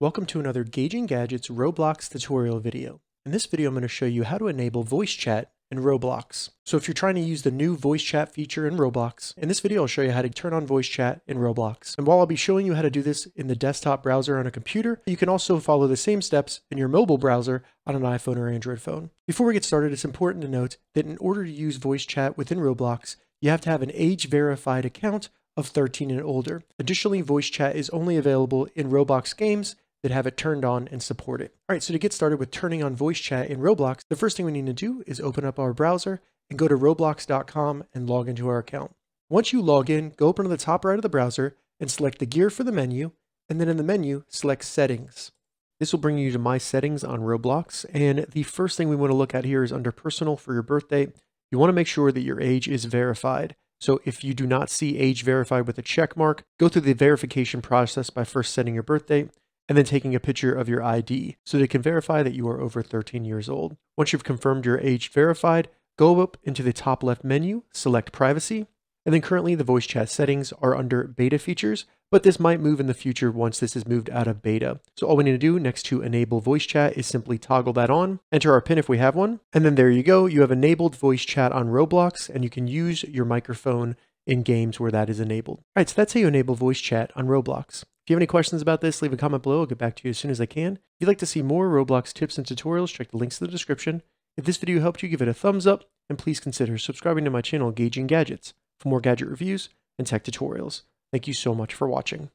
Welcome to another Gauging Gadgets Roblox tutorial video. In this video, I'm going to show you how to enable voice chat in Roblox. So if you're trying to use the new voice chat feature in Roblox, in this video, I'll show you how to turn on voice chat in Roblox. And while I'll be showing you how to do this in the desktop browser on a computer, you can also follow the same steps in your mobile browser on an iPhone or Android phone. Before we get started, it's important to note that in order to use voice chat within Roblox, you have to have an age verified account of 13 and older. Additionally, voice chat is only available in Roblox games that have it turned on and support it. All right, so to get started with turning on voice chat in Roblox, the first thing we need to do is open up our browser and go to roblox.com and log into our account. Once you log in, go open to the top right of the browser and select the gear for the menu, and then in the menu, select settings. This will bring you to my settings on Roblox, and the first thing we want to look at here is under personal for your birthday. You want to make sure that your age is verified. So if you do not see age verified with a check mark, go through the verification process by first setting your birthday and then taking a picture of your ID so they can verify that you are over 13 years old. Once you've confirmed your age verified, go up into the top left menu, select privacy, and then currently the voice chat settings are under beta features, but this might move in the future once this is moved out of beta. So all we need to do next to enable voice chat is simply toggle that on, enter our PIN if we have one, and then there you go. You have enabled voice chat on Roblox and you can use your microphone in games where that is enabled. All right, so that's how you enable voice chat on Roblox. If you have any questions about this, leave a comment below. I'll get back to you as soon as I can. If you'd like to see more Roblox tips and tutorials, check the links in the description. If this video helped you, give it a thumbs up, and please consider subscribing to my channel, Gauging Gadgets, for more gadget reviews and tech tutorials. Thank you so much for watching.